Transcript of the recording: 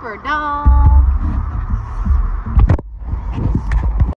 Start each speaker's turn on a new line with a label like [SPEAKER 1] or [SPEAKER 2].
[SPEAKER 1] Super Dog.